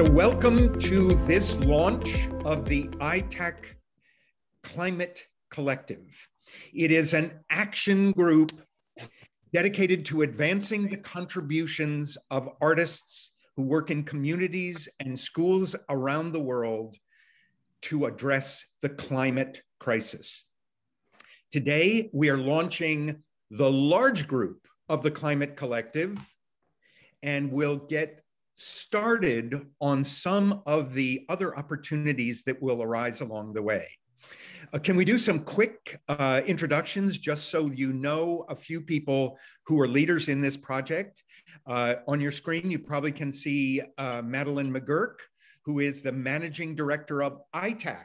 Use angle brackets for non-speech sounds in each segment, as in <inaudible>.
So, welcome to this launch of the ITAC Climate Collective. It is an action group dedicated to advancing the contributions of artists who work in communities and schools around the world to address the climate crisis. Today, we are launching the large group of the Climate Collective, and we'll get started on some of the other opportunities that will arise along the way. Uh, can we do some quick uh, introductions just so you know a few people who are leaders in this project? Uh, on your screen, you probably can see uh, Madeline McGurk, who is the managing director of ITAC.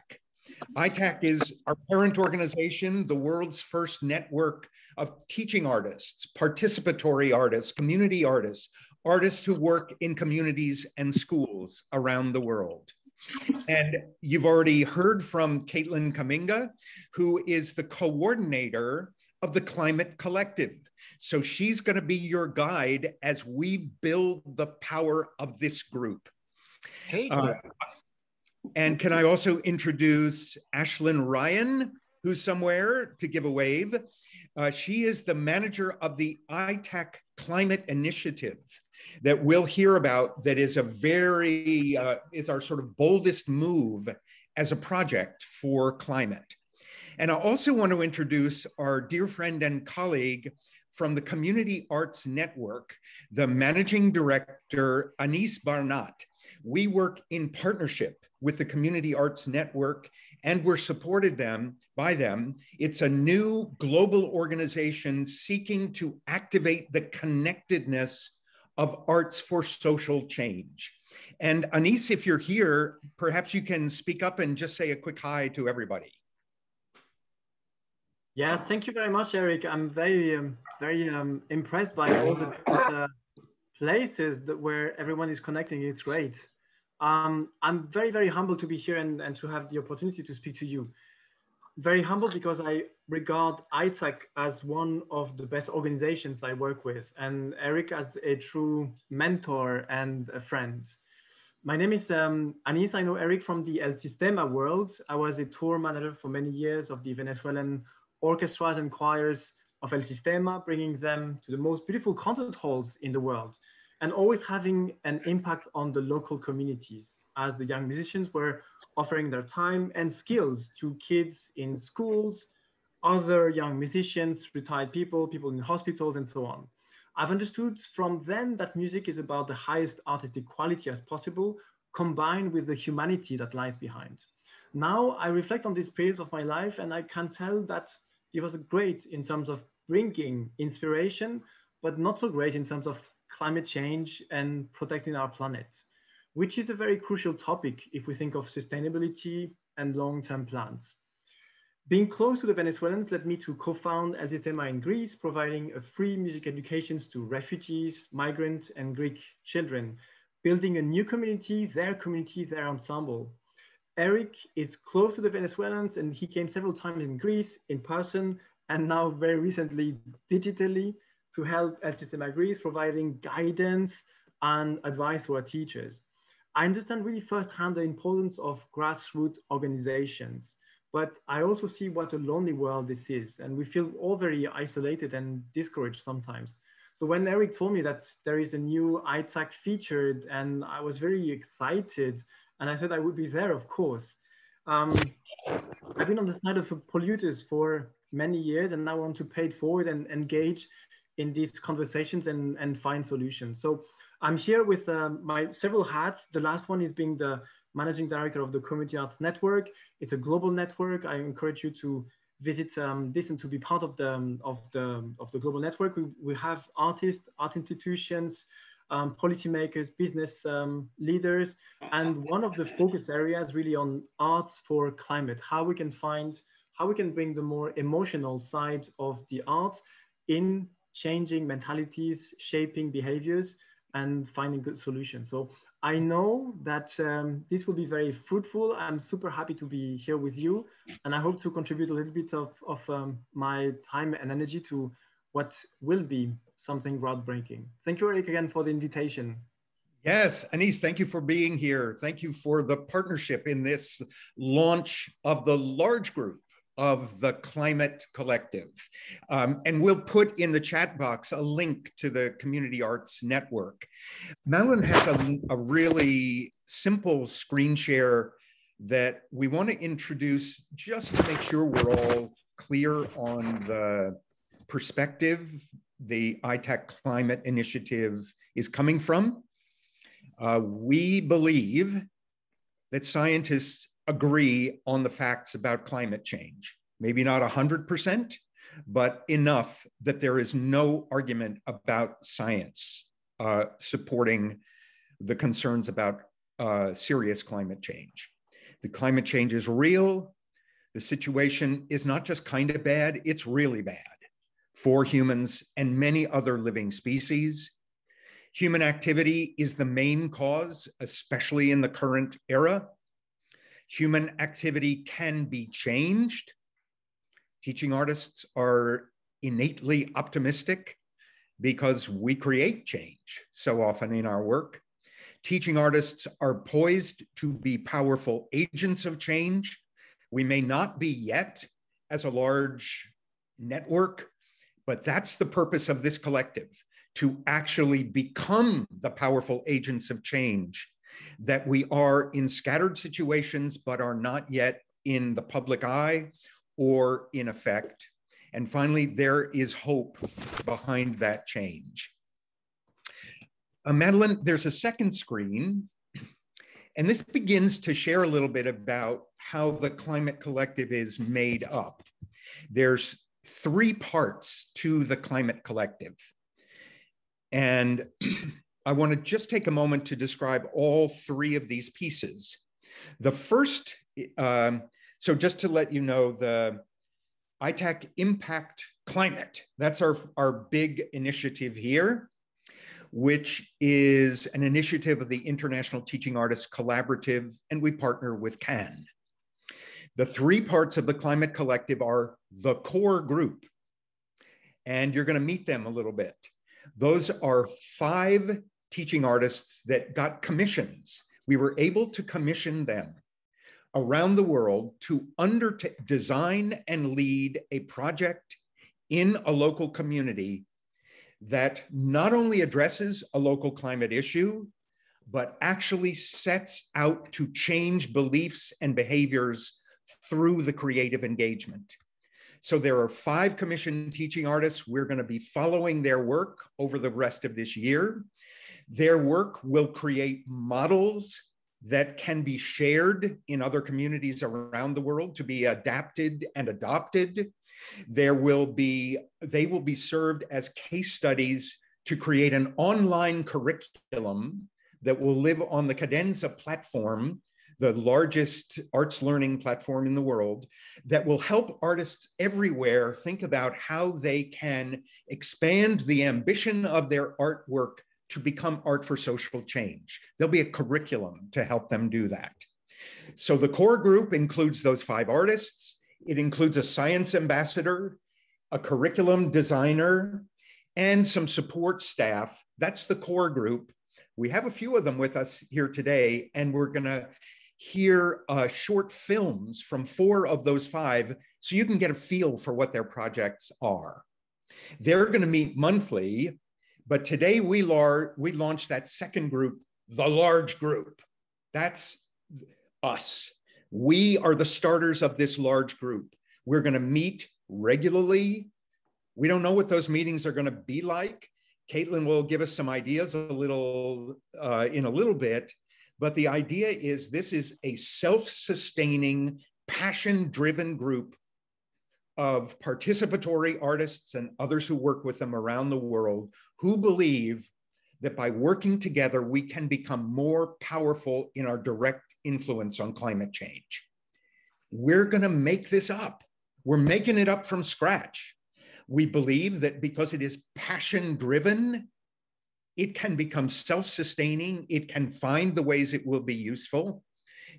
ITAC is our parent organization, the world's first network of teaching artists, participatory artists, community artists, artists who work in communities and schools around the world. And you've already heard from Caitlin Kaminga, who is the coordinator of the Climate Collective. So she's going to be your guide as we build the power of this group. Hey. Uh, and can I also introduce Ashlyn Ryan, who's somewhere to give a wave? Uh, she is the manager of the ITAC Climate Initiative that we'll hear about that is a very, uh, is our sort of boldest move as a project for climate. And I also want to introduce our dear friend and colleague from the Community Arts Network, the managing director, Anis Barnat. We work in partnership with the Community Arts Network and we're supported them by them. It's a new global organization seeking to activate the connectedness of arts for social change. And Anis, if you're here, perhaps you can speak up and just say a quick hi to everybody. Yeah, thank you very much, Eric. I'm very, um, very um, impressed by all the uh, places that where everyone is connecting. It's great. Um, I'm very, very humbled to be here and, and to have the opportunity to speak to you. Very humbled because I regard ITAC as one of the best organizations I work with, and Eric as a true mentor and a friend. My name is um, Anis. I know Eric from the El Sistema world. I was a tour manager for many years of the Venezuelan orchestras and choirs of El Sistema, bringing them to the most beautiful concert halls in the world and always having an impact on the local communities as the young musicians were offering their time and skills to kids in schools, other young musicians, retired people, people in hospitals, and so on. I've understood from then that music is about the highest artistic quality as possible, combined with the humanity that lies behind. Now I reflect on these periods of my life and I can tell that it was great in terms of bringing inspiration, but not so great in terms of climate change and protecting our planet, which is a very crucial topic if we think of sustainability and long-term plans. Being close to the Venezuelans led me to co-found El Sistema in Greece, providing a free music education to refugees, migrants, and Greek children, building a new community, their community, their ensemble. Eric is close to the Venezuelans and he came several times in Greece in person and now very recently digitally to help El Sistema Greece providing guidance and advice to our teachers. I understand really firsthand the importance of grassroots organizations but I also see what a lonely world this is. And we feel all very isolated and discouraged sometimes. So when Eric told me that there is a new ITAC featured, and I was very excited, and I said I would be there, of course. Um, I've been on the side of polluters for many years, and now I want to pay it forward and engage in these conversations and, and find solutions. So I'm here with um, my several hats. The last one is being the managing director of the Community Arts Network. It's a global network. I encourage you to visit um, this and to be part of the um, of the of the global network. We, we have artists, art institutions, um, policymakers, business um, leaders, and one of the focus areas really on arts for climate. How we can find how we can bring the more emotional side of the art in changing mentalities, shaping behaviors, and finding good solutions. So I know that um, this will be very fruitful. I'm super happy to be here with you, and I hope to contribute a little bit of, of um, my time and energy to what will be something groundbreaking. Thank you, Eric, again for the invitation. Yes, Anis, thank you for being here. Thank you for the partnership in this launch of the large group of the Climate Collective. Um, and we'll put in the chat box a link to the Community Arts Network. Madeline has a, a really simple screen share that we want to introduce just to make sure we're all clear on the perspective the ITAC Climate Initiative is coming from. Uh, we believe that scientists agree on the facts about climate change. Maybe not 100%, but enough that there is no argument about science uh, supporting the concerns about uh, serious climate change. The climate change is real. The situation is not just kind of bad, it's really bad for humans and many other living species. Human activity is the main cause, especially in the current era. Human activity can be changed. Teaching artists are innately optimistic because we create change so often in our work. Teaching artists are poised to be powerful agents of change. We may not be yet as a large network, but that's the purpose of this collective to actually become the powerful agents of change that we are in scattered situations, but are not yet in the public eye or in effect. And finally, there is hope behind that change. Uh, Madeline, there's a second screen, and this begins to share a little bit about how the Climate Collective is made up. There's three parts to the Climate Collective. And <clears throat> I want to just take a moment to describe all three of these pieces. The first, um, so just to let you know, the ITAC Impact Climate, that's our, our big initiative here, which is an initiative of the International Teaching Artists Collaborative, and we partner with CAN. The three parts of the Climate Collective are the core group, and you're going to meet them a little bit. Those are five teaching artists that got commissions. We were able to commission them around the world to undertake, design and lead a project in a local community that not only addresses a local climate issue, but actually sets out to change beliefs and behaviors through the creative engagement. So there are five commissioned teaching artists. We're going to be following their work over the rest of this year. Their work will create models that can be shared in other communities around the world to be adapted and adopted. There will be, they will be served as case studies to create an online curriculum that will live on the Kadenze platform the largest arts learning platform in the world that will help artists everywhere think about how they can expand the ambition of their artwork to become art for social change. There'll be a curriculum to help them do that. So the core group includes those five artists. It includes a science ambassador, a curriculum designer, and some support staff. That's the core group. We have a few of them with us here today, and we're going to hear uh, short films from four of those five so you can get a feel for what their projects are. They're going to meet monthly, but today we, lar- we launched that second group, the large group. That's us. We are the starters of this large group. We're going to meet regularly. We don't know what those meetings are going to be like. Caitlin will give us some ideas a little uh, in a little bit, but the idea is this is a self sustaining, passion driven group of participatory artists and others who work with them around the world who believe that by working together, we can become more powerful in our direct influence on climate change. We're going to make this up. We're making it up from scratch. We believe that because it is passion driven, it can become self sustaining, it can find the ways it will be useful,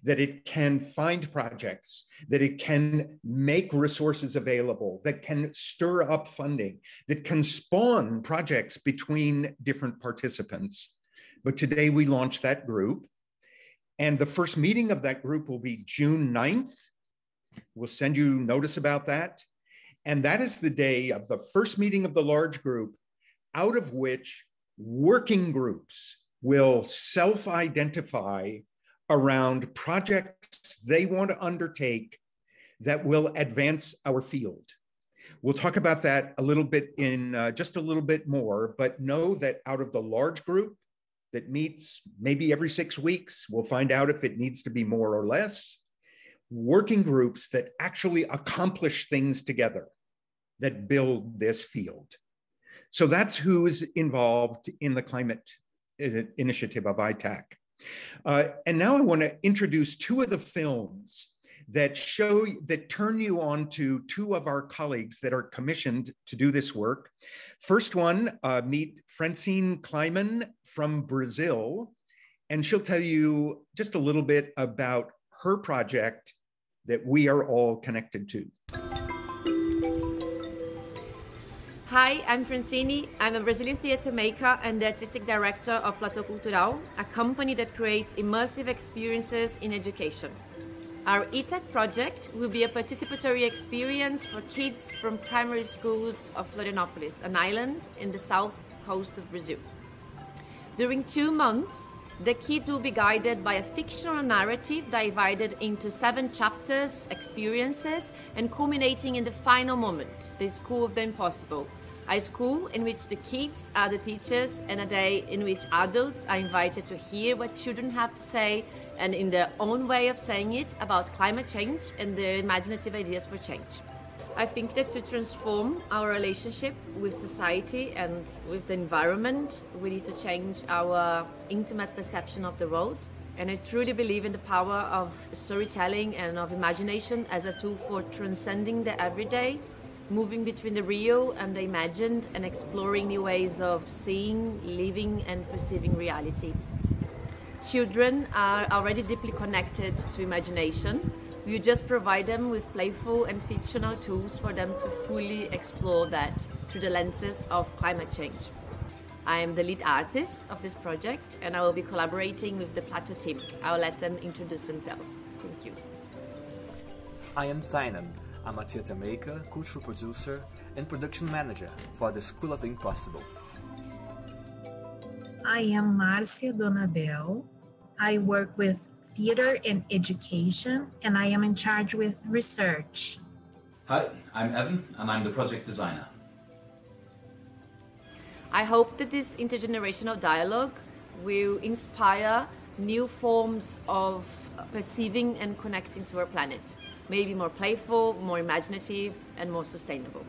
that it can find projects, that it can make resources available, that can stir up funding, that can spawn projects between different participants. but today we launched that group. And the first meeting of that group will be June 9th. We'll send you notice about that. And that is the day of the first meeting of the large group, out of which working groups will self identify around projects they want to undertake that will advance our field. We'll talk about that a little bit in uh, just a little bit more, but know that out of the large group that meets maybe every six weeks, we'll find out if it needs to be more or less. Working groups that actually accomplish things together that build this field. So that's who's involved in the climate initiative of ITAC. Uh, and now I want to introduce two of the films that show that turn you on to two of our colleagues that are commissioned to do this work. First one, uh, meet Francine Kleiman from Brazil, and she'll tell you just a little bit about her project that we are all connected to. Hi, I'm Francini. I'm a Brazilian theatre maker and the artistic director of Plateau Cultural, a company that creates immersive experiences in education. Our ITAC project will be a participatory experience for kids from primary schools of Florianopolis, an island in the south coast of Brazil. During two months, the kids will be guided by a fictional narrative divided into seven chapters, experiences, and culminating in the final moment, the School of the Impossible, a school in which the kids are the teachers and a day in which adults are invited to hear what children have to say and in their own way of saying it about climate change and their imaginative ideas for change. I think that to transform our relationship with society and with the environment, we need to change our intimate perception of the world. And I truly believe in the power of storytelling and of imagination as a tool for transcending the everyday, moving between the real and the imagined, and exploring new ways of seeing, living, and perceiving reality. Children are already deeply connected to imagination. You just provide them with playful and fictional tools for them to fully explore that through the lenses of climate change. I am the lead artist of this project and I will be collaborating with the Plateau team. I'll let them introduce themselves. Thank you. I am Thainan. I'm a theater maker, cultural producer, and production manager for the School of the Impossible. I am Marcia Donadel. I work with theater and education, and I am in charge with research. Hi, I'm Evan, and I'm the project designer. I hope that this intergenerational dialogue will inspire new forms of perceiving and connecting to our planet. Maybe more playful, more imaginative, and more sustainable.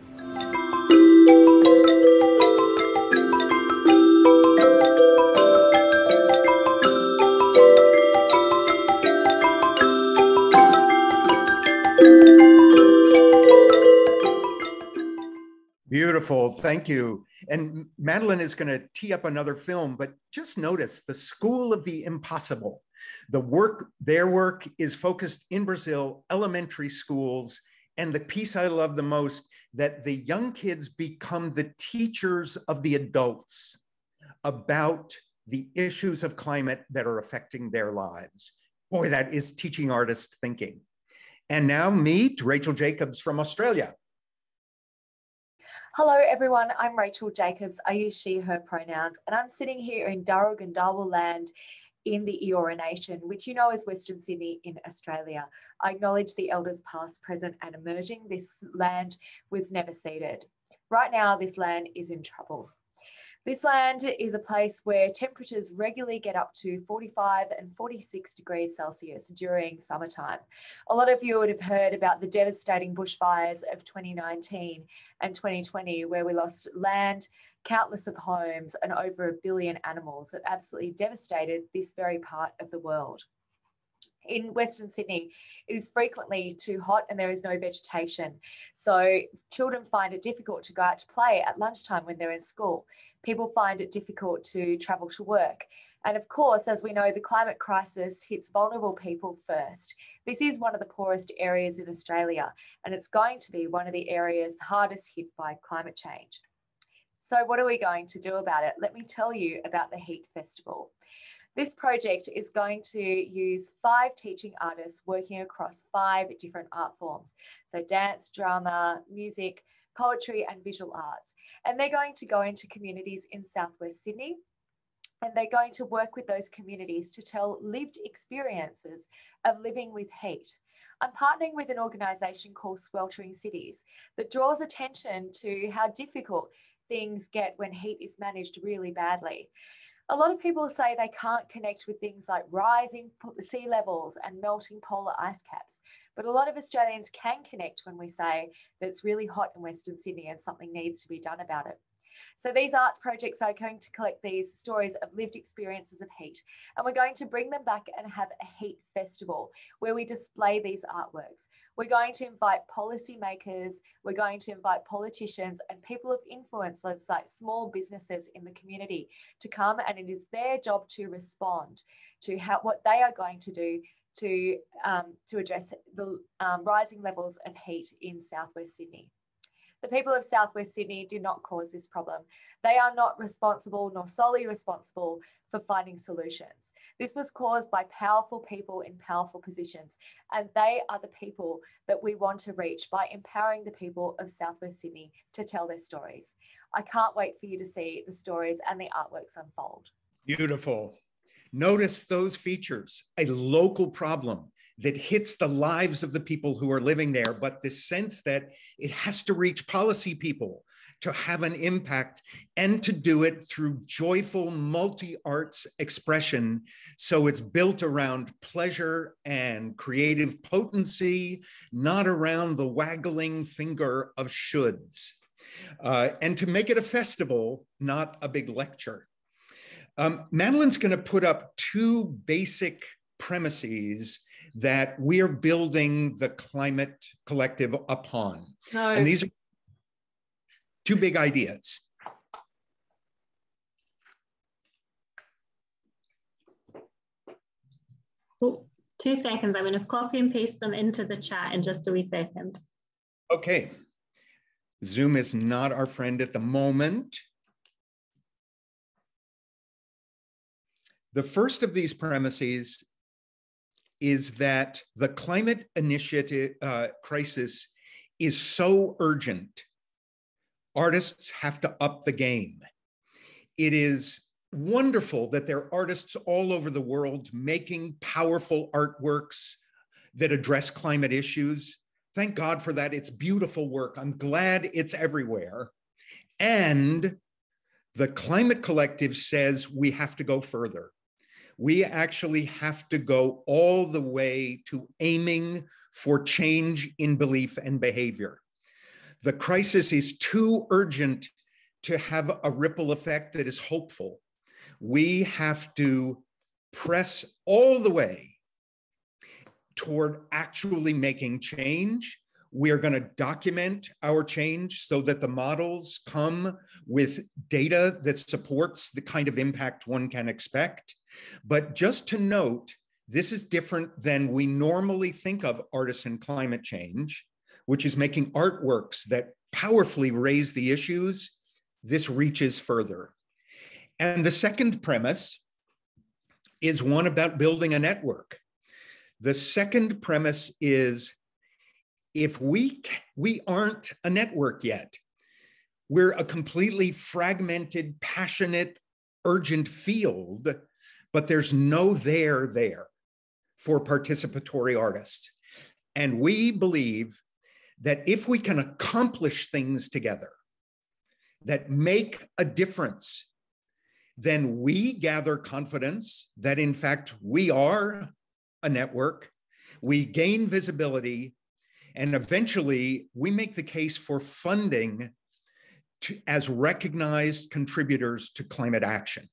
Beautiful. Thank you. And Madeline is going to tee up another film, but just notice the School of the Impossible. The work, their work is focused in Brazil, elementary schools. And the piece I love the most that the young kids become the teachers of the adults about the issues of climate that are affecting their lives. Boy, that is teaching artist thinking. And now meet Rachel Jacobs from Australia. Hello everyone, I'm Rachel Jacobs. I use she, her pronouns, and I'm sitting here in Darug land in the Eora Nation, which you know is Western Sydney in Australia. I acknowledge the elders past, present, and emerging. This land was never ceded. Right now, this land is in trouble. This land is a place where temperatures regularly get up to 45 and 46 degrees Celsius during summertime. A lot of you would have heard about the devastating bushfires of 2019 and 2020, where we lost land, countless of homes, and over a billion animals that absolutely devastated this very part of the world in Western Sydney, it is frequently too hot and there is no vegetation. So children find it difficult to go out to play at lunchtime when they're in school. People find it difficult to travel to work. And of course, as we know, the climate crisis hits vulnerable people first. This is one of the poorest areas in Australia, and it's going to be one of the areas hardest hit by climate change. So, what are we going to do about it? Let me tell you about the Heat Festival. This project is going to use five teaching artists working across five different art forms. So dance, drama, music, poetry and visual arts. And they're going to go into communities in Southwest Sydney, and they're going to work with those communities to tell lived experiences of living with heat. I'm partnering with an organisation called Sweltering Cities that draws attention to how difficult things get when heat is managed really badly. A lot of people say they can't connect with things like rising sea levels and melting polar ice caps, but a lot of Australians can connect when we say that it's really hot in Western Sydney and something needs to be done about it. So these arts projects are going to collect these stories of lived experiences of heat, and we're going to bring them back and have a heat festival where we display these artworks. We're going to invite policymakers, we're going to invite politicians and people of influence, like small businesses in the community to come and it is their job to respond to how, what they are going to do to, um, to address the um, rising levels of heat in southwest Sydney. The people of Southwest Sydney did not cause this problem. They are not responsible nor solely responsible for finding solutions. This was caused by powerful people in powerful positions, and they are the people that we want to reach by empowering the people of Southwest Sydney to tell their stories. I can't wait for you to see the stories and the artworks unfold. Beautiful. Notice those features a local problem, that hits the lives of the people who are living there, but the sense that it has to reach policy people to have an impact and to do it through joyful multi arts expression. So it's built around pleasure and creative potency, not around the waggling finger of shoulds. Uh, and to make it a festival, not a big lecture. Um, Madeline's going to put up two basic premises that we are building the climate collective upon. No. And these are two big ideas. Oh, two seconds. I'm going to copy and paste them into the chat in just a wee second. Okay. Zoom is not our friend at the moment. The first of these premises is that the climate initiative uh, crisis is so urgent. Artists have to up the game. It is wonderful that there are artists all over the world making powerful artworks that address climate issues. Thank God for that. It's beautiful work. I'm glad it's everywhere. And the Climate Collective says we have to go further we actually have to go all the way to aiming for change in belief and behavior. The crisis is too urgent to have a ripple effect that is hopeful. We have to press all the way toward actually making change. We are going to document our change so that the models come with data that supports the kind of impact one can expect. But just to note, this is different than we normally think of artisan climate change, which is making artworks that powerfully raise the issues. This reaches further. And the second premise is one about building a network. The second premise is if we we aren't a network yet, we're a completely fragmented, passionate, urgent field but there's no there there for participatory artists. And we believe that if we can accomplish things together that make a difference, then we gather confidence that in fact we are a network, we gain visibility, and eventually we make the case for funding to, as recognized contributors to climate action.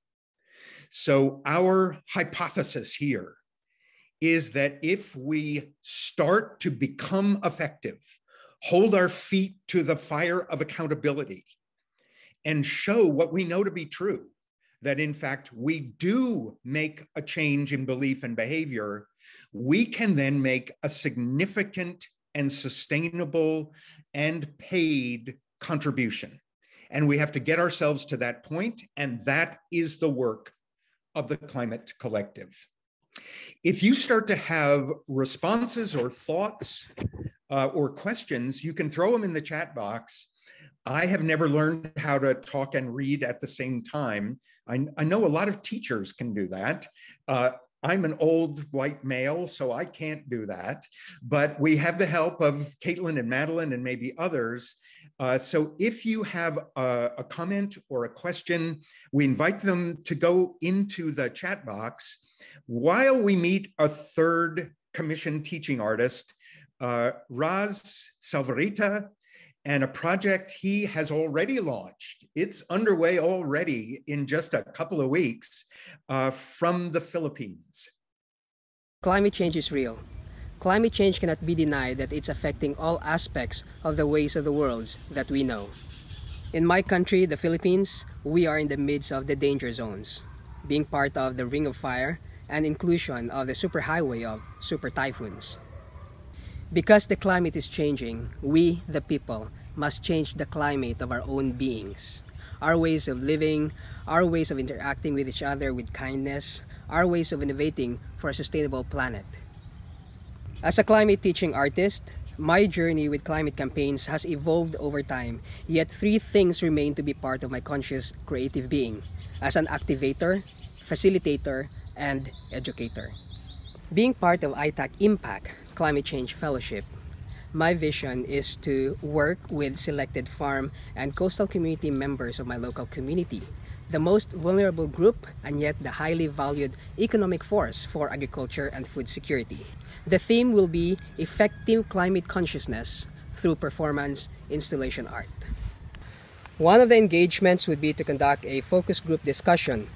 So, our hypothesis here is that if we start to become effective, hold our feet to the fire of accountability, and show what we know to be true that in fact we do make a change in belief and behavior, we can then make a significant and sustainable and paid contribution. And we have to get ourselves to that point, and that is the work of the Climate Collective. If you start to have responses or thoughts uh, or questions, you can throw them in the chat box. I have never learned how to talk and read at the same time. I, I know a lot of teachers can do that. Uh, I'm an old white male, so I can't do that. But we have the help of Caitlin and Madeline and maybe others. Uh, so if you have a, a, comment or a question, we invite them to go into the chat box while we meet a third commission teaching artist, uh, Raz Salvarita and a project he has already launched. It's underway already in just a couple of weeks uh, from the Philippines. Climate change is real. Climate change cannot be denied that it's affecting all aspects of the ways of the worlds that we know. In my country, the Philippines, we are in the midst of the danger zones, being part of the Ring of Fire and inclusion of the superhighway of super typhoons. Because the climate is changing, we, the people, must change the climate of our own beings. Our ways of living, our ways of interacting with each other with kindness, our ways of innovating for a sustainable planet. As a climate teaching artist, my journey with climate campaigns has evolved over time, yet three things remain to be part of my conscious creative being as an activator, facilitator, and educator. Being part of ITAC Impact, Climate Change Fellowship. My vision is to work with selected farm and coastal community members of my local community, the most vulnerable group and yet the highly valued economic force for agriculture and food security. The theme will be effective climate consciousness through performance installation art. One of the engagements would be to conduct a focus group discussion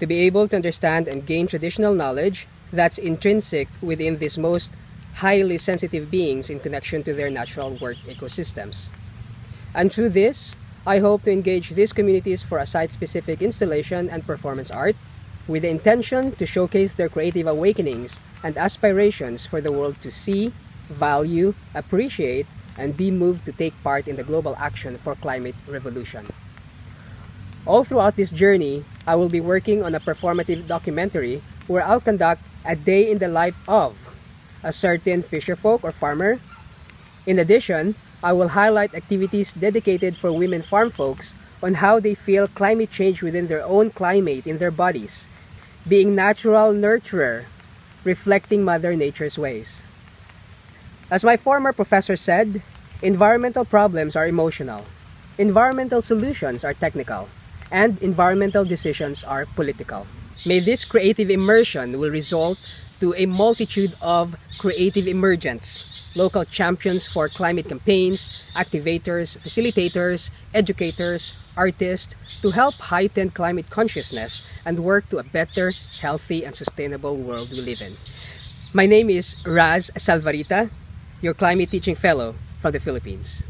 to be able to understand and gain traditional knowledge that's intrinsic within this most highly sensitive beings in connection to their natural work ecosystems. And through this, I hope to engage these communities for a site-specific installation and performance art with the intention to showcase their creative awakenings and aspirations for the world to see, value, appreciate, and be moved to take part in the global action for climate revolution. All throughout this journey, I will be working on a performative documentary where I'll conduct a day in the life of a certain fisherfolk or farmer. In addition, I will highlight activities dedicated for women farm folks on how they feel climate change within their own climate in their bodies, being natural nurturer, reflecting Mother Nature's ways. As my former professor said, environmental problems are emotional, environmental solutions are technical, and environmental decisions are political. May this creative immersion will result to a multitude of creative emergents, local champions for climate campaigns, activators, facilitators, educators, artists to help heighten climate consciousness and work to a better, healthy, and sustainable world we live in. My name is Raz Salvarita, your climate teaching fellow from the Philippines.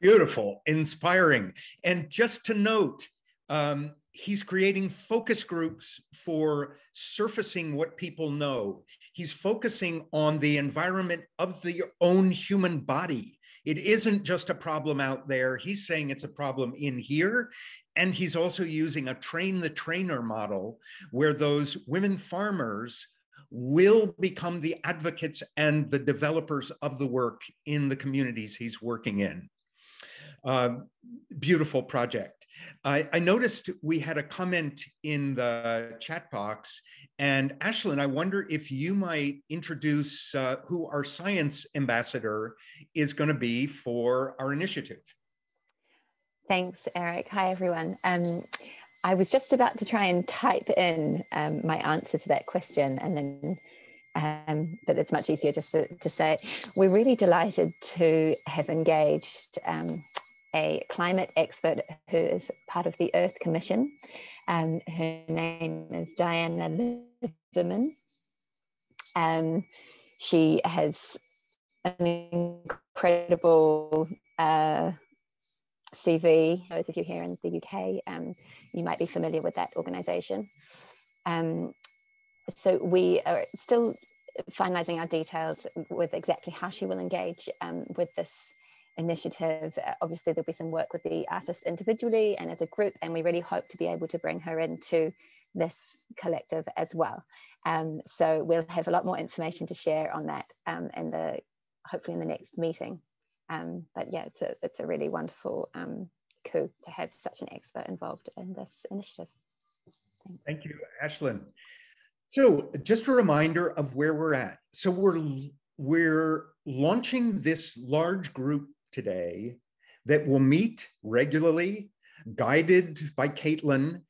Beautiful, inspiring. And just to note, um, he's creating focus groups for surfacing what people know. He's focusing on the environment of the own human body. It isn't just a problem out there. He's saying it's a problem in here. And he's also using a train the trainer model where those women farmers will become the advocates and the developers of the work in the communities he's working in. Uh, beautiful project. I, I, noticed we had a comment in the chat box. And Ashlyn, I wonder if you might introduce uh, who our science ambassador is going to be for our initiative. Thanks, Eric. Hi, everyone. Um, I was just about to try and type in um, my answer to that question and then um, but it's much easier just to, to, say we're really delighted to have engaged um, a climate expert who is part of the Earth Commission. Um, her name is Diana Liverman. Um, she has an incredible uh, CV. Those of you here in the UK, um, you might be familiar with that organisation. Um, so we are still finalising our details with exactly how she will engage um, with this initiative. Uh, obviously, there'll be some work with the artists individually and as a group, and we really hope to be able to bring her into this collective as well. Um, so we'll have a lot more information to share on that um, in the hopefully in the next meeting. Um, but yeah, it's a, it's a really wonderful um, coup to have such an expert involved in this initiative. Thanks. Thank you, Ashlyn. So just a reminder of where we're at. So we're we're launching this large group today that will meet regularly, guided by Caitlin,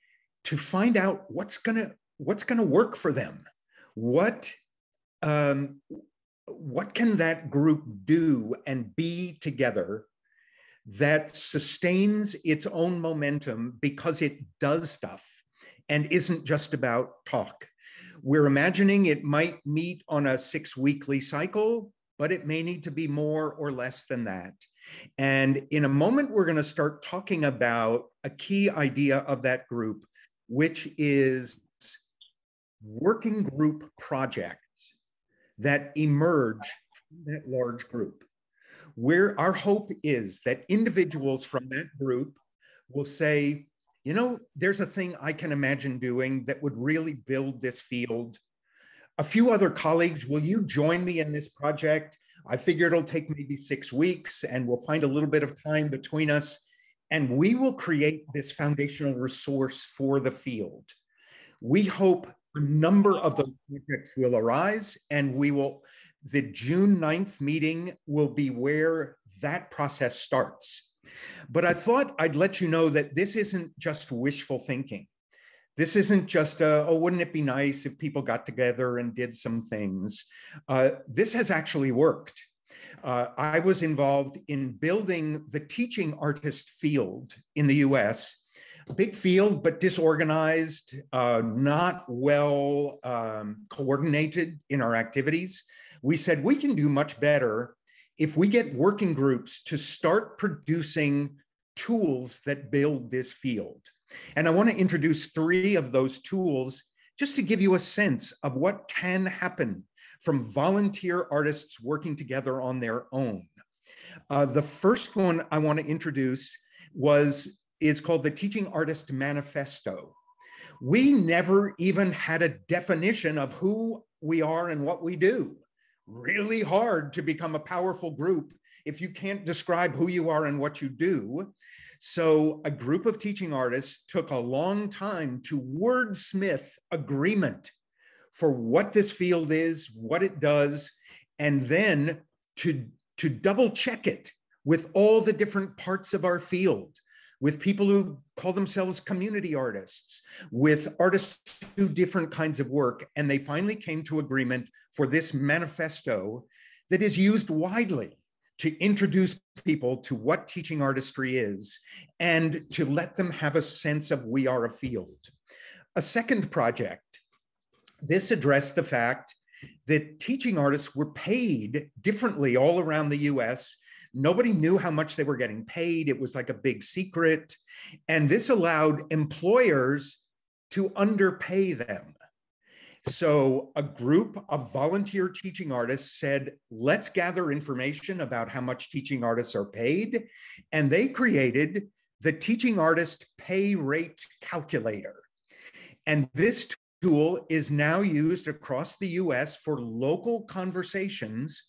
to find out what's gonna what's gonna work for them. What um, what can that group do and be together that sustains its own momentum because it does stuff and isn't just about talk. We're imagining it might meet on a six weekly cycle, but it may need to be more or less than that. And in a moment, we're going to start talking about a key idea of that group, which is working group projects that emerge from that large group. Where our hope is that individuals from that group will say, you know, there's a thing I can imagine doing that would really build this field. A few other colleagues, will you join me in this project? I figure it'll take maybe six weeks and we'll find a little bit of time between us and we will create this foundational resource for the field. We hope a number of the projects will arise and we will, the June 9th meeting will be where that process starts. But I thought I'd let you know that this isn't just wishful thinking. This isn't just, a, oh, wouldn't it be nice if people got together and did some things? Uh, this has actually worked. Uh, I was involved in building the teaching artist field in the US. Big field, but disorganized, uh, not well um, coordinated in our activities. We said we can do much better if we get working groups to start producing tools that build this field. And I want to introduce three of those tools just to give you a sense of what can happen from volunteer artists working together on their own. Uh, the first one I want to introduce was is called the Teaching Artist Manifesto. We never even had a definition of who we are and what we do really hard to become a powerful group if you can't describe who you are and what you do. So, a group of teaching artists took a long time to wordsmith agreement for what this field is, what it does, and then to, to double check it with all the different parts of our field with people who call themselves community artists, with artists who do different kinds of work. And they finally came to agreement for this manifesto that is used widely to introduce people to what teaching artistry is and to let them have a sense of we are a field. A second project, this addressed the fact that teaching artists were paid differently all around the US Nobody knew how much they were getting paid. It was like a big secret. And this allowed employers to underpay them. So, a group of volunteer teaching artists said, let's gather information about how much teaching artists are paid. And they created the Teaching Artist Pay Rate Calculator. And this tool is now used across the US for local conversations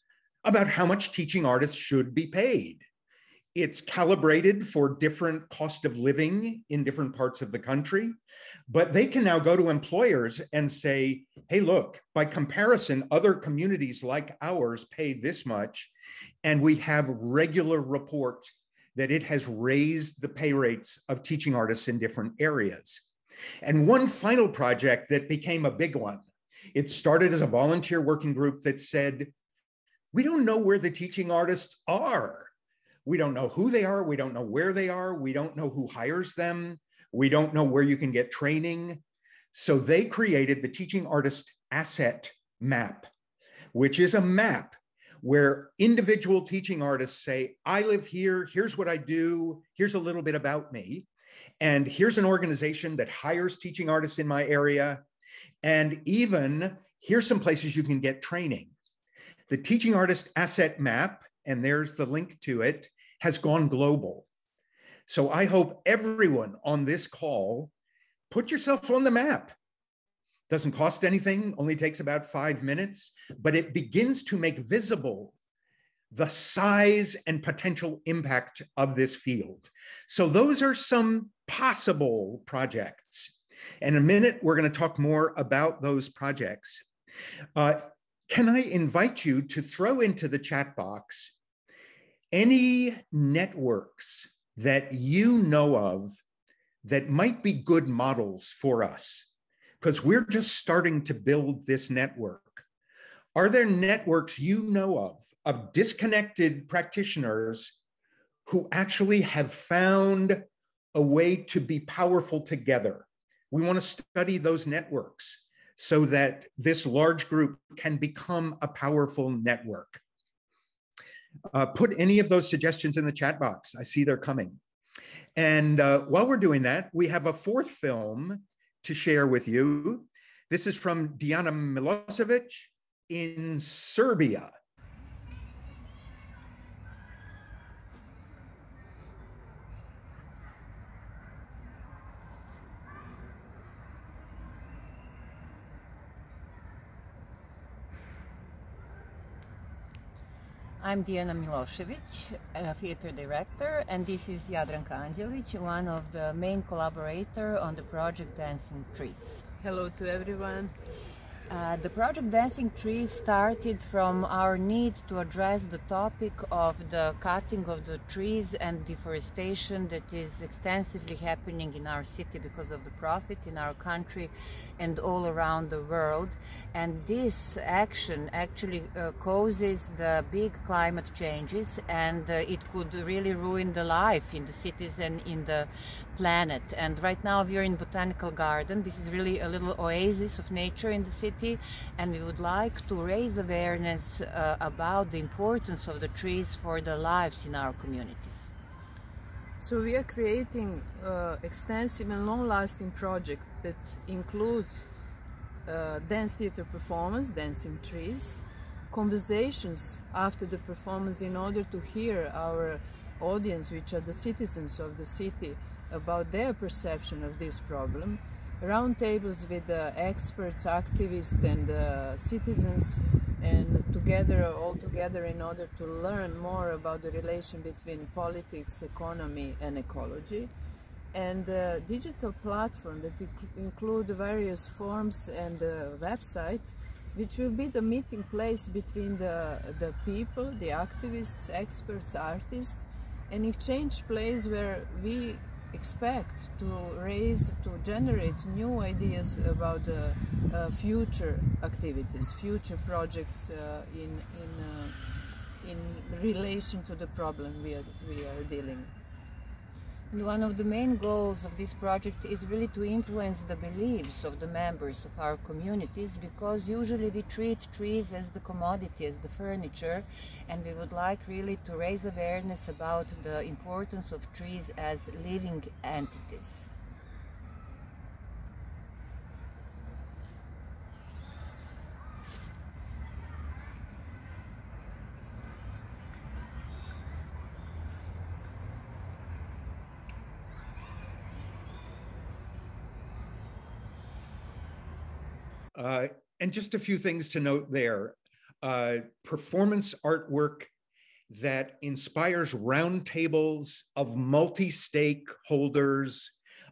about how much teaching artists should be paid. It's calibrated for different cost of living in different parts of the country, but they can now go to employers and say, hey, look, by comparison, other communities like ours pay this much, and we have regular report that it has raised the pay rates of teaching artists in different areas. And one final project that became a big one. It started as a volunteer working group that said, we don't know where the teaching artists are. We don't know who they are. We don't know where they are. We don't know who hires them. We don't know where you can get training. So they created the teaching artist asset map, which is a map where individual teaching artists say, I live here, here's what I do, here's a little bit about me. And here's an organization that hires teaching artists in my area. And even here's some places you can get training. The Teaching Artist Asset Map, and there's the link to it, has gone global. So I hope everyone on this call put yourself on the map. Doesn't cost anything, only takes about five minutes, but it begins to make visible the size and potential impact of this field. So those are some possible projects. In a minute, we're going to talk more about those projects. Uh, can I invite you to throw into the chat box any networks that you know of that might be good models for us? Because we're just starting to build this network. Are there networks you know of, of disconnected practitioners who actually have found a way to be powerful together? We want to study those networks so that this large group can become a powerful network. Uh, put any of those suggestions in the chat box. I see they're coming. And uh, while we're doing that, we have a fourth film to share with you. This is from Diana Milosevic in Serbia. I'm Diana Milosevic, a theater director, and this is Jadranka Anđelić, one of the main collaborator on the project Dancing Trees. Hello to everyone. Uh, the project Dancing Trees started from our need to address the topic of the cutting of the trees and deforestation that is extensively happening in our city because of the profit in our country and all around the world. And this action actually uh, causes the big climate changes and uh, it could really ruin the life in the cities and in the planet. And right now we are in Botanical Garden. This is really a little oasis of nature in the city and we would like to raise awareness uh, about the importance of the trees for the lives in our communities. So we are creating uh, extensive and long-lasting project that includes uh, dance theater performance, dancing trees, conversations after the performance in order to hear our audience, which are the citizens of the city, about their perception of this problem, roundtables with uh, experts, activists, and uh, citizens, and together, all together, in order to learn more about the relation between politics, economy, and ecology. And uh, digital platform that include various forms and uh, website, which will be the meeting place between the, the people, the activists, experts, artists, an exchange place where we expect to raise, to generate new ideas about the uh, future activities, future projects uh, in, in, uh, in relation to the problem we are, we are dealing and one of the main goals of this project is really to influence the beliefs of the members of our communities because usually we treat trees as the commodity, as the furniture, and we would like really to raise awareness about the importance of trees as living entities. Uh, and just a few things to note there. Uh, performance artwork that inspires roundtables of multi-stakeholders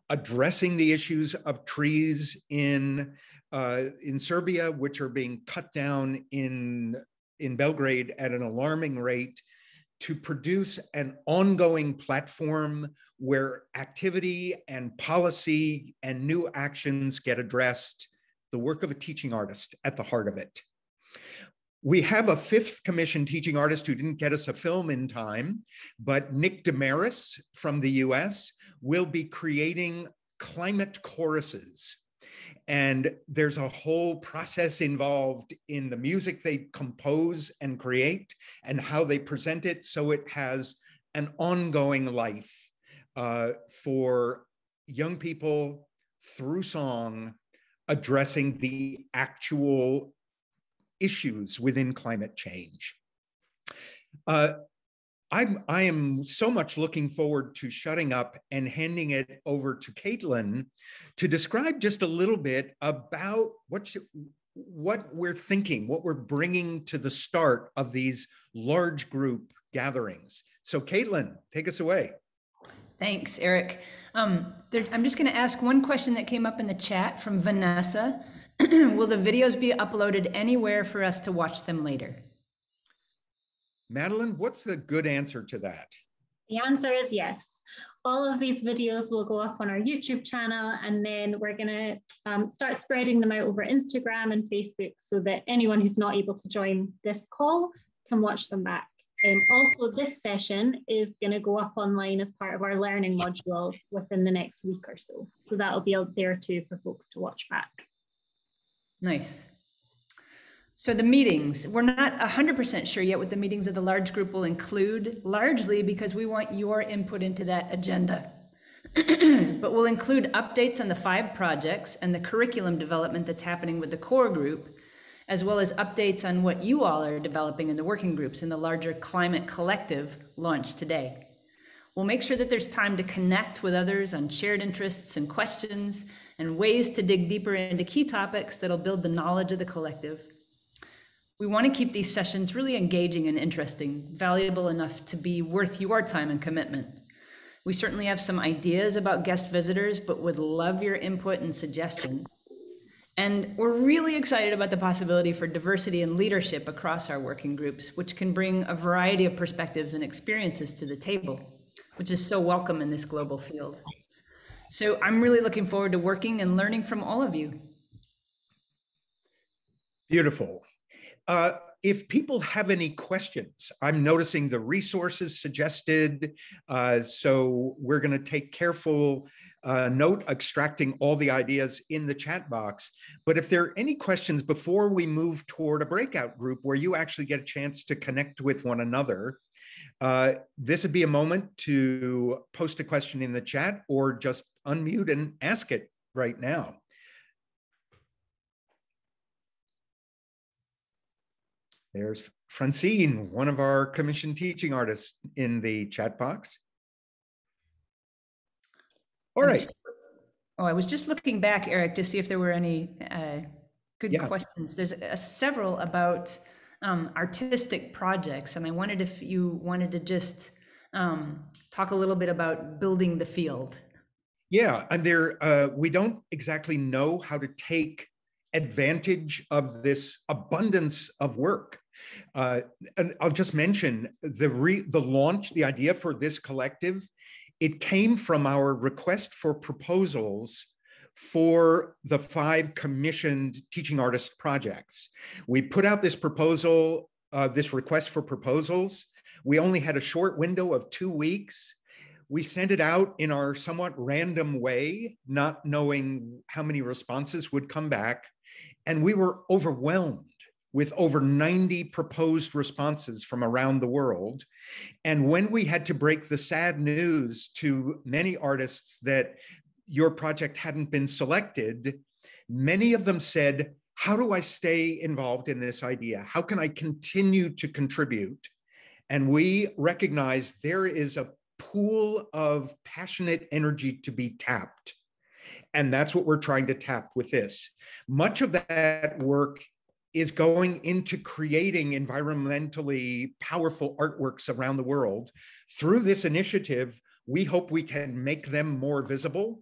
addressing the issues of trees in uh, in Serbia, which are being cut down in in Belgrade at an alarming rate, to produce an ongoing platform where activity and policy and new actions get addressed the work of a teaching artist at the heart of it. We have a fifth commission teaching artist who didn't get us a film in time, but Nick Damaris from the US will be creating climate choruses. And there's a whole process involved in the music they compose and create and how they present it so it has an ongoing life uh, for young people through song addressing the actual issues within climate change. Uh, I'm, I am so much looking forward to shutting up and handing it over to Caitlin to describe just a little bit about what, you, what we're thinking, what we're bringing to the start of these large group gatherings. So, Caitlin, take us away. Thanks, Eric. Um, there, I'm just going to ask one question that came up in the chat from Vanessa. <clears throat> Will the videos be uploaded anywhere for us to watch them later? Madeline, what's the good answer to that? The answer is yes. All of these videos will go up on our YouTube channel, and then we're going to um, start spreading them out over Instagram and Facebook so that anyone who's not able to join this call can watch them back. Um, also, this session is going to go up online as part of our learning modules within the next week or so. So that'll be out there too for folks to watch back. Nice. So the meetings, we're not 100% sure yet what the meetings of the large group will include, largely because we want your input into that agenda. <clears throat> but we'll include updates on the five projects and the curriculum development that's happening with the core group, as well as updates on what you all are developing in the working groups in the larger Climate Collective launched today. We'll make sure that there's time to connect with others on shared interests and questions and ways to dig deeper into key topics that'll build the knowledge of the collective we want to keep these sessions really engaging and interesting, valuable enough to be worth your time and commitment. We certainly have some ideas about guest visitors, but would love your input and suggestions. And we're really excited about the possibility for diversity and leadership across our working groups, which can bring a variety of perspectives and experiences to the table, which is so welcome in this global field. So I'm really looking forward to working and learning from all of you. Beautiful. Uh, if people have any questions, I'm noticing the resources suggested. Uh, so we're going to take careful uh, note, extracting all the ideas in the chat box. But if there are any questions before we move toward a breakout group where you actually get a chance to connect with one another, uh, this would be a moment to post a question in the chat or just unmute and ask it right now. There's Francine, one of our commission teaching artists in the chat box. All right. Oh, I was just looking back, Eric, to see if there were any uh, good yeah. questions. There's uh, several about um, artistic projects, and I wondered if you wanted to just um, talk a little bit about building the field. Yeah, and there uh, we don't exactly know how to take advantage of this abundance of work. Uh, and I'll just mention the re, the launch, the idea for this collective, it came from our request for proposals for the five commissioned teaching artist projects. We put out this proposal, uh, this request for proposals. We only had a short window of two weeks. We sent it out in our somewhat random way, not knowing how many responses would come back. And we were overwhelmed with over 90 proposed responses from around the world. And when we had to break the sad news to many artists that your project hadn't been selected, many of them said, How do I stay involved in this idea? How can I continue to contribute? And we recognize there is a pool of passionate energy to be tapped. And that's what we're trying to tap with this. Much of that work is going into creating environmentally powerful artworks around the world. Through this initiative, we hope we can make them more visible.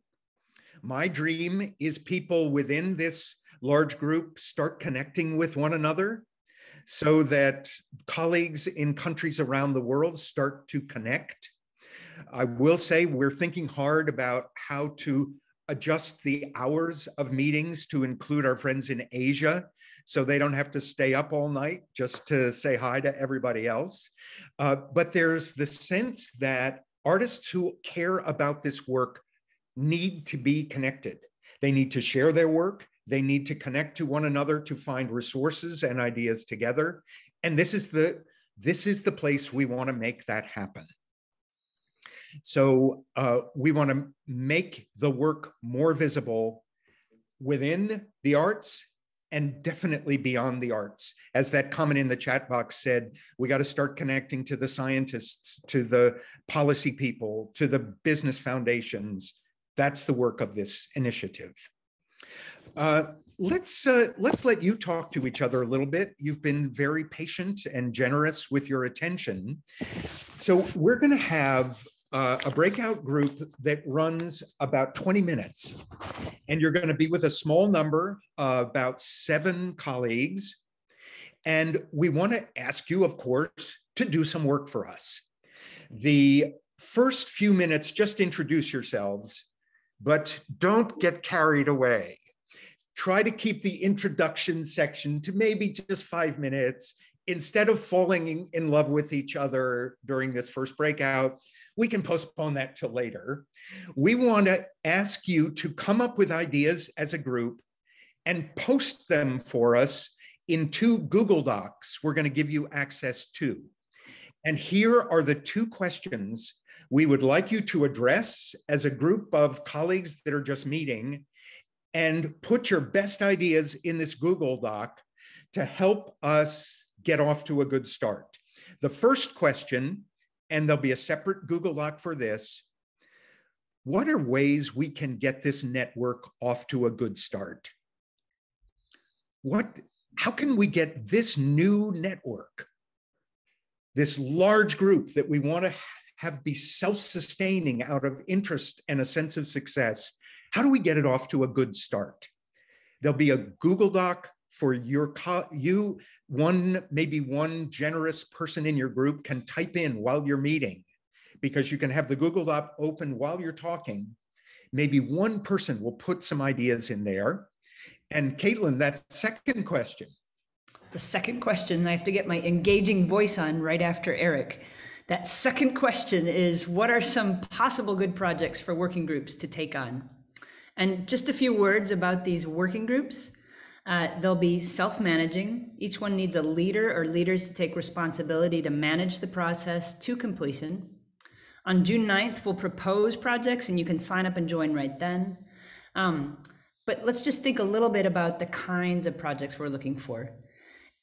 My dream is people within this large group start connecting with one another so that colleagues in countries around the world start to connect. I will say we're thinking hard about how to adjust the hours of meetings to include our friends in Asia so they don't have to stay up all night just to say hi to everybody else. Uh, but there's the sense that artists who care about this work need to be connected. They need to share their work. They need to connect to one another to find resources and ideas together. And this is the this is the place we want to make that happen. So uh, we want to make the work more visible within the arts and definitely beyond the arts. As that comment in the chat box said, we got to start connecting to the scientists, to the policy people, to the business foundations. That's the work of this initiative. Uh, let's uh, let's let you talk to each other a little bit. You've been very patient and generous with your attention. So we're going to have uh, a breakout group that runs about 20 minutes. And you're going to be with a small number, uh, about seven colleagues. And we want to ask you, of course, to do some work for us. The first few minutes, just introduce yourselves, but don't get carried away. Try to keep the introduction section to maybe just five minutes instead of falling in love with each other during this first breakout, we can postpone that till later. We want to ask you to come up with ideas as a group and post them for us in two Google Docs we're going to give you access to. And here are the two questions we would like you to address as a group of colleagues that are just meeting and put your best ideas in this Google Doc to help us get off to a good start. The first question and there'll be a separate Google Doc for this. What are ways we can get this network off to a good start? What, how can we get this new network, this large group that we want to have be self-sustaining out of interest and a sense of success, how do we get it off to a good start? There'll be a Google Doc for your you one maybe one generous person in your group can type in while you're meeting because you can have the google doc open while you're talking. Maybe one person will put some ideas in there. And caitlin that second question. The second question i have to get my engaging voice on right after eric. That second question is what are some possible good projects for working groups to take on? And just a few words about these working groups uh, they'll be self managing. Each one needs a leader or leaders to take responsibility to manage the process to completion. On June 9th, we'll propose projects and you can sign up and join right then. Um, but let's just think a little bit about the kinds of projects we're looking for.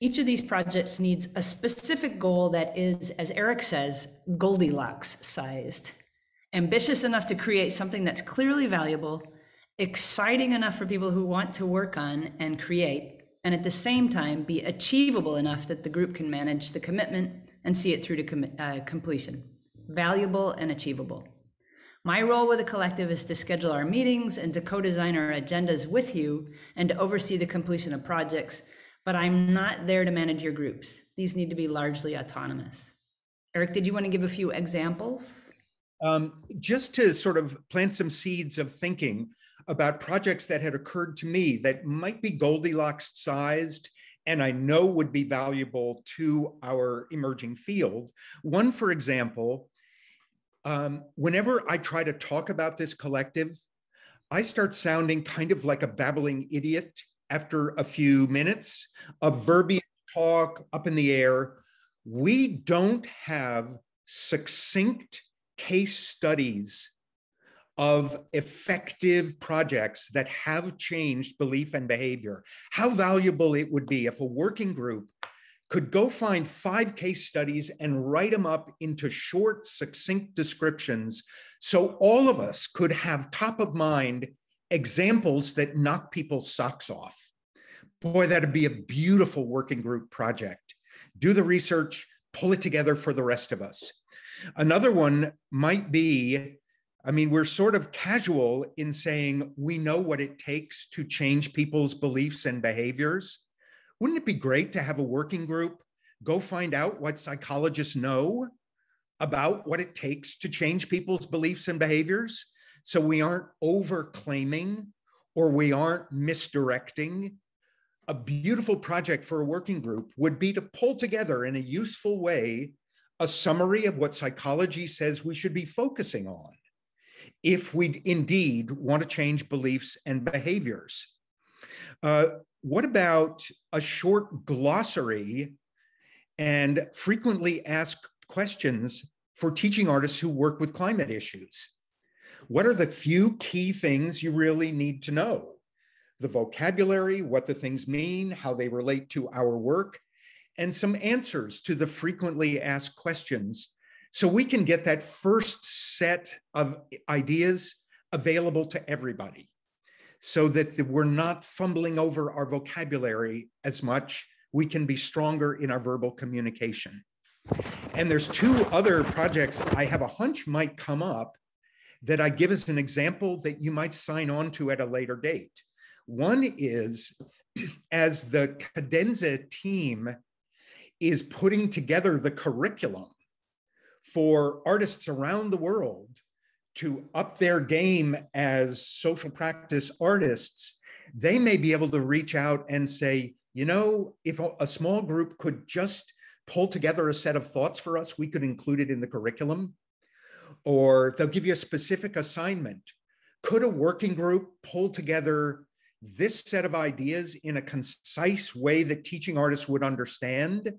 Each of these projects needs a specific goal that is, as Eric says, Goldilocks sized. Ambitious enough to create something that's clearly valuable exciting enough for people who want to work on and create, and at the same time be achievable enough that the group can manage the commitment and see it through to com- uh, completion. Valuable and achievable. My role with the collective is to schedule our meetings and to co design our agendas with you and to oversee the completion of projects, but I'm not there to manage your groups. These need to be largely autonomous. Eric, did you want to give a few examples? Um, just to sort of plant some seeds of thinking, about projects that had occurred to me that might be Goldilocks sized and I know would be valuable to our emerging field. One, for example, um, whenever I try to talk about this collective, I start sounding kind of like a babbling idiot after a few minutes of verbiage talk up in the air. We don't have succinct case studies of effective projects that have changed belief and behavior. How valuable it would be if a working group could go find five case studies and write them up into short, succinct descriptions so all of us could have top of mind examples that knock people's socks off. Boy, that'd be a beautiful working group project. Do the research, pull it together for the rest of us. Another one might be I mean, we're sort of casual in saying we know what it takes to change people's beliefs and behaviors. Wouldn't it be great to have a working group go find out what psychologists know about what it takes to change people's beliefs and behaviors? So we aren't overclaiming or we aren't misdirecting. A beautiful project for a working group would be to pull together in a useful way a summary of what psychology says we should be focusing on if we indeed want to change beliefs and behaviors. Uh, what about a short glossary and frequently asked questions for teaching artists who work with climate issues? What are the few key things you really need to know? the vocabulary, what the things mean, how they relate to our work, and some answers to the frequently asked questions so we can get that first set of ideas available to everybody so that we're not fumbling over our vocabulary as much. We can be stronger in our verbal communication. And there's two other projects I have a hunch might come up that I give as an example that you might sign on to at a later date. One is <clears throat> as the Kadenze team is putting together the curriculum for artists around the world to up their game as social practice artists, they may be able to reach out and say, you know, if a small group could just pull together a set of thoughts for us, we could include it in the curriculum. Or they'll give you a specific assignment. Could a working group pull together this set of ideas in a concise way that teaching artists would understand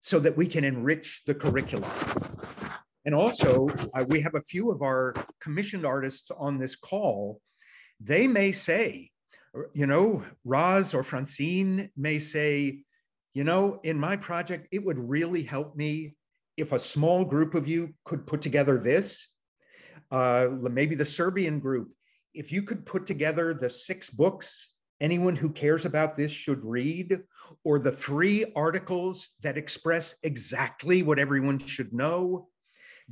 so that we can enrich the curriculum? And also, uh, we have a few of our commissioned artists on this call. They may say, you know, Roz or Francine may say, you know, in my project, it would really help me if a small group of you could put together this. Uh, maybe the Serbian group, if you could put together the six books anyone who cares about this should read, or the three articles that express exactly what everyone should know,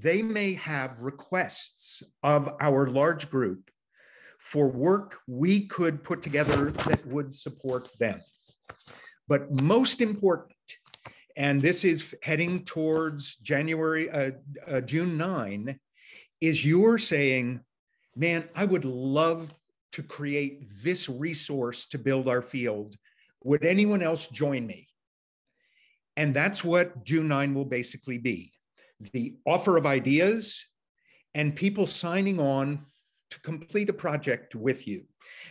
they may have requests of our large group for work we could put together that would support them. But most important, and this is heading towards January, uh, uh, June 9, is you're saying, man, I would love to create this resource to build our field. Would anyone else join me? And that's what June 9 will basically be the offer of ideas and people signing on to complete a project with you.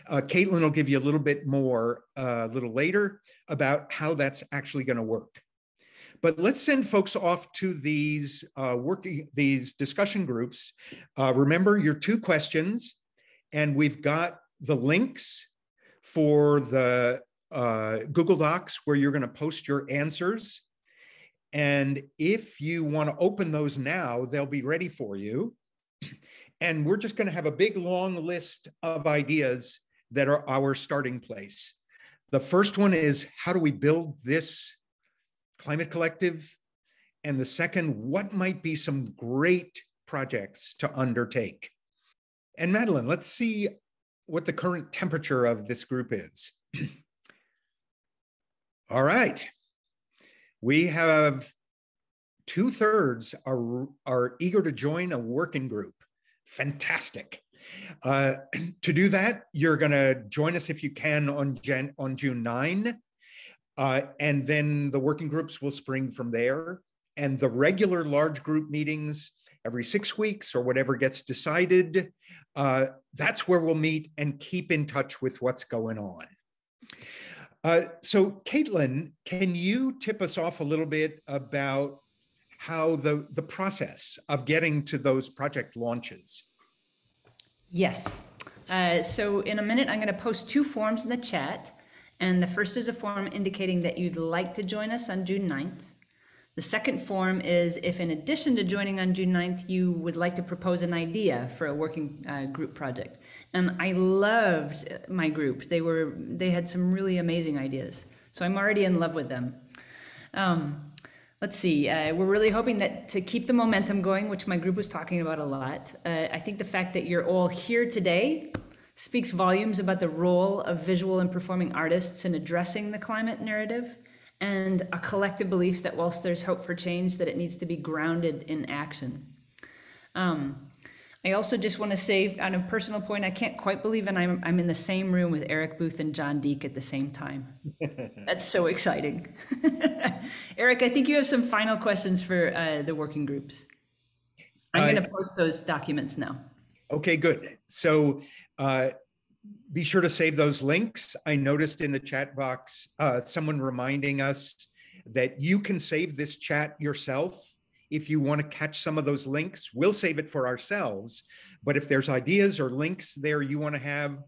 Uh, Caitlin will give you a little bit more uh, a little later about how that's actually going to work. But let's send folks off to these uh, working these discussion groups. Uh, remember your two questions, and we've got the links for the uh, Google Docs where you're going to post your answers. And if you want to open those now, they'll be ready for you. And we're just going to have a big long list of ideas that are our starting place. The first one is how do we build this climate collective? And the second, what might be some great projects to undertake? And Madeline, let's see what the current temperature of this group is. <clears throat> All right we have two thirds are, are eager to join a working group. Fantastic. Uh, <clears throat> to do that, you're going to join us if you can on, Jan, on June 9. Uh, and then the working groups will spring from there. And the regular large group meetings every six weeks or whatever gets decided, uh, that's where we'll meet and keep in touch with what's going on. Uh, so, Caitlin, can you tip us off a little bit about how the, the process of getting to those project launches? Yes. Uh, so, in a minute, I'm going to post two forms in the chat. And the first is a form indicating that you'd like to join us on June 9th. The second form is if, in addition to joining on June 9th, you would like to propose an idea for a working uh, group project. And I loved my group. They were they had some really amazing ideas. So I'm already in love with them. Um, let's see. Uh, we're really hoping that to keep the momentum going, which my group was talking about a lot. Uh, I think the fact that you're all here today speaks volumes about the role of visual and performing artists in addressing the climate narrative and a collective belief that whilst there's hope for change, that it needs to be grounded in action. Um, I also just want to say, on a personal point, I can't quite believe and I'm, I'm in the same room with Eric Booth and John Deek at the same time. <laughs> That's so exciting. <laughs> Eric, I think you have some final questions for uh, the working groups. I'm uh, going to post those documents now. Okay, good. So uh, be sure to save those links. I noticed in the chat box uh, someone reminding us that you can save this chat yourself if you want to catch some of those links. We'll save it for ourselves. But if there's ideas or links there you want to have,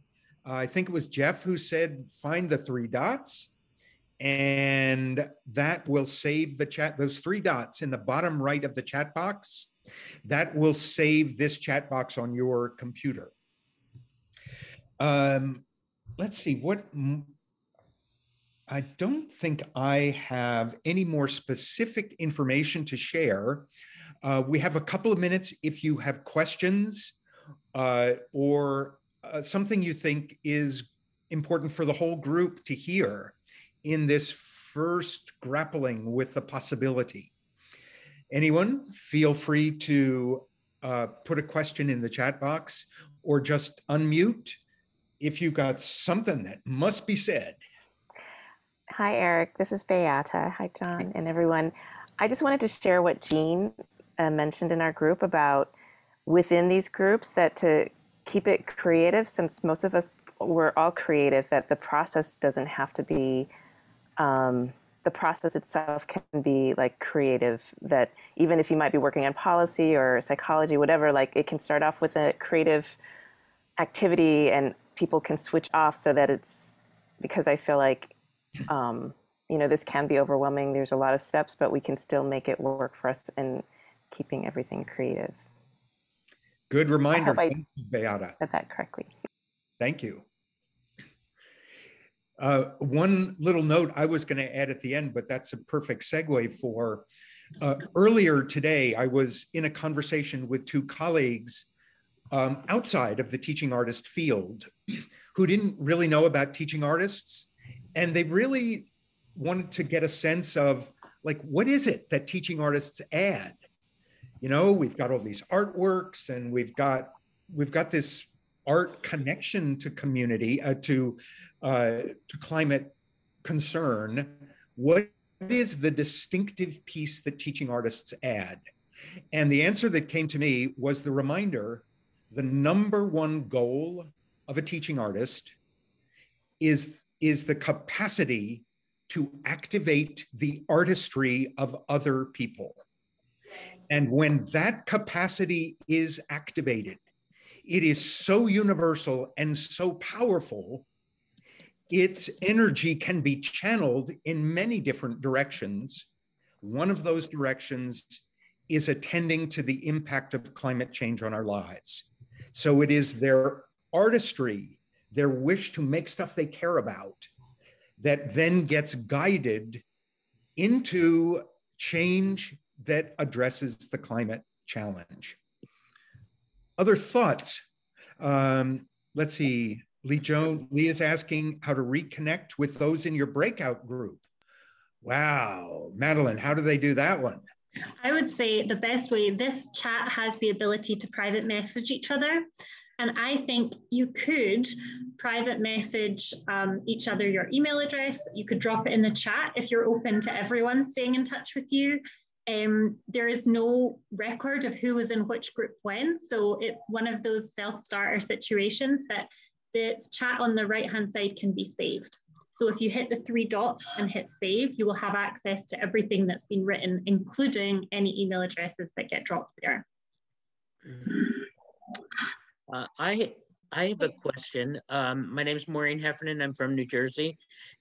I think it was Jeff who said, find the three dots and that will save the chat, those three dots in the bottom right of the chat box, that will save this chat box on your computer. Um, let's see, what, I don't think I have any more specific information to share. Uh, we have a couple of minutes if you have questions uh, or uh, something you think is important for the whole group to hear in this first grappling with the possibility. Anyone, feel free to uh, put a question in the chat box or just unmute if you've got something that must be said. Hi, Eric. This is Beata. Hi, John and everyone. I just wanted to share what Jean uh, mentioned in our group about within these groups that to keep it creative, since most of us we're all creative, that the process doesn't have to be um, the process itself can be like creative that even if you might be working on policy or psychology whatever like it can start off with a creative activity and people can switch off so that it's because i feel like um, you know this can be overwhelming there's a lot of steps but we can still make it work for us in keeping everything creative. Good reminder. I Thank you, Beata. said that correctly. Thank you. Uh, one little note I was going to add at the end, but that's a perfect segue for uh, earlier today, I was in a conversation with two colleagues um, outside of the teaching artist field who didn't really know about teaching artists. And they really wanted to get a sense of like, what is it that teaching artists add? You know, we've got all these artworks and we've got we've got this art connection to community, uh, to uh, to climate concern. What is the distinctive piece that teaching artists add? And the answer that came to me was the reminder: the number one goal of a teaching artist is is the capacity to activate the artistry of other people. And when that capacity is activated, it is so universal and so powerful. Its energy can be channeled in many different directions. One of those directions is attending to the impact of climate change on our lives. So it is their artistry, their wish to make stuff they care about, that then gets guided into change that addresses the climate challenge. Other thoughts? Um, let's see. Lee Jones, Lee is asking how to reconnect with those in your breakout group. Wow. Madeline, how do they do that one? I would say the best way this chat has the ability to private message each other. And I think you could private message um, each other your email address. You could drop it in the chat if you're open to everyone staying in touch with you. Um, there is no record of who was in which group when. So it's one of those self-starter situations that the chat on the right-hand side can be saved. So if you hit the three dots and hit save, you will have access to everything that's been written, including any email addresses that get dropped there. Uh, I I have a question. Um, my name is Maureen Heffernan. I'm from New Jersey.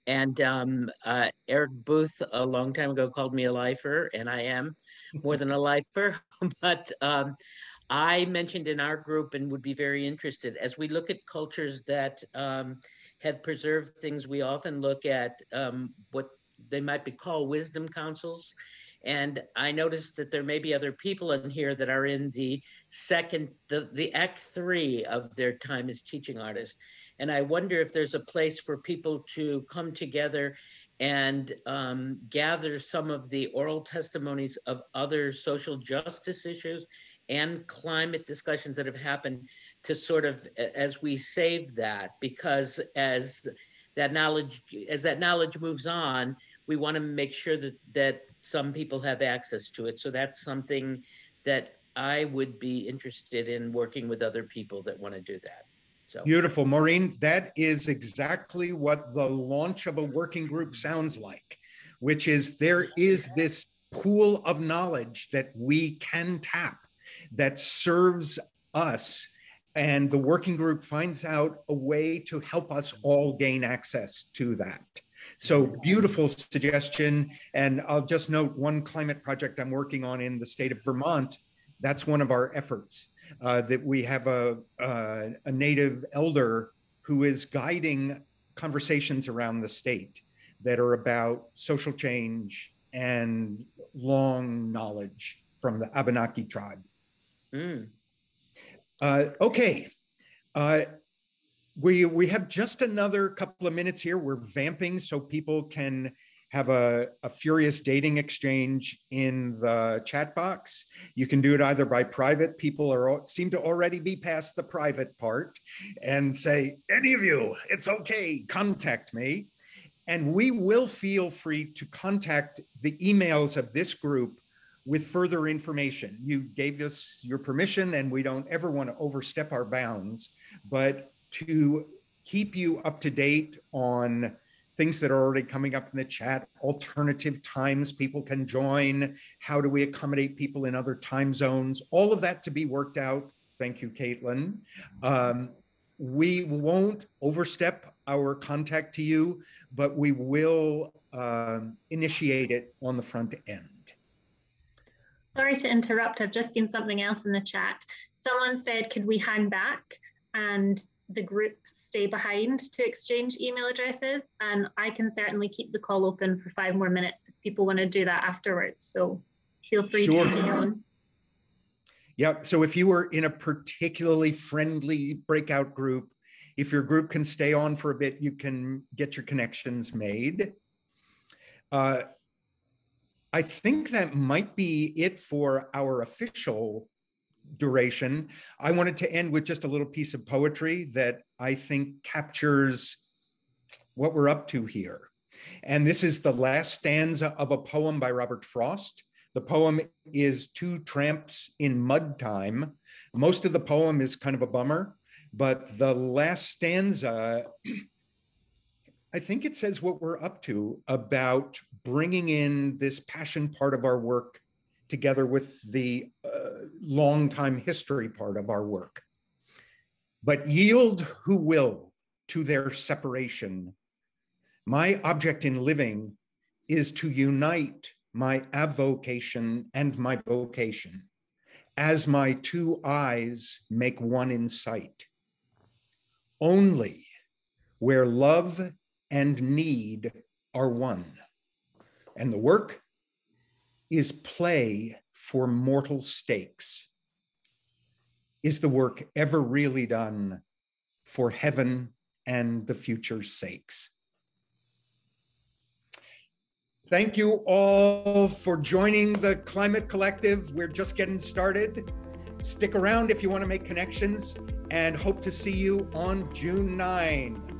And um, uh, Eric Booth, a long time ago, called me a lifer, and I am more than a lifer. <laughs> but um, I mentioned in our group and would be very interested as we look at cultures that um, have preserved things, we often look at um, what they might be called wisdom councils. And I noticed that there may be other people in here that are in the second, the, the act three of their time as teaching artists. And I wonder if there's a place for people to come together and um, gather some of the oral testimonies of other social justice issues and climate discussions that have happened to sort of as we save that because as that knowledge as that knowledge moves on we want to make sure that that some people have access to it. So that's something that I would be interested in working with other people that want to do that. So beautiful, Maureen. That is exactly what the launch of a working group sounds like, which is there is this pool of knowledge that we can tap that serves us and the working group finds out a way to help us all gain access to that. So beautiful suggestion. And I'll just note one climate project I'm working on in the state of Vermont. That's one of our efforts uh, that we have a, uh, a native elder who is guiding conversations around the state that are about social change and long knowledge from the Abenaki tribe. Mm. Uh, okay. Uh, we, we have just another couple of minutes here. We're vamping so people can have a, a furious dating exchange in the chat box. You can do it either by private. People are seem to already be past the private part and say, any of you, it's okay, contact me. And we will feel free to contact the emails of this group with further information. You gave us your permission, and we don't ever want to overstep our bounds, but to keep you up to date on things that are already coming up in the chat, alternative times people can join, how do we accommodate people in other time zones, all of that to be worked out. Thank you, Caitlin. Um, we won't overstep our contact to you, but we will um, initiate it on the front end. Sorry to interrupt. I've just seen something else in the chat. Someone said, could we hang back and the group stay behind to exchange email addresses? And I can certainly keep the call open for five more minutes if people want to do that afterwards. So feel free sure. to stay on. Yeah. So if you were in a particularly friendly breakout group, if your group can stay on for a bit, you can get your connections made. Uh, I think that might be it for our official duration. I wanted to end with just a little piece of poetry that I think captures what we're up to here. And this is the last stanza of a poem by Robert Frost. The poem is Two Tramps in Mud Time. Most of the poem is kind of a bummer, but the last stanza I think it says what we're up to about bringing in this passion part of our work together with the uh, long time history part of our work. But yield who will to their separation. My object in living is to unite my avocation and my vocation as my two eyes make one in sight. Only where love and need are one. And the work is play for mortal stakes. Is the work ever really done for heaven and the future's sakes? Thank you all for joining the Climate Collective. We're just getting started. Stick around if you want to make connections and hope to see you on June 9.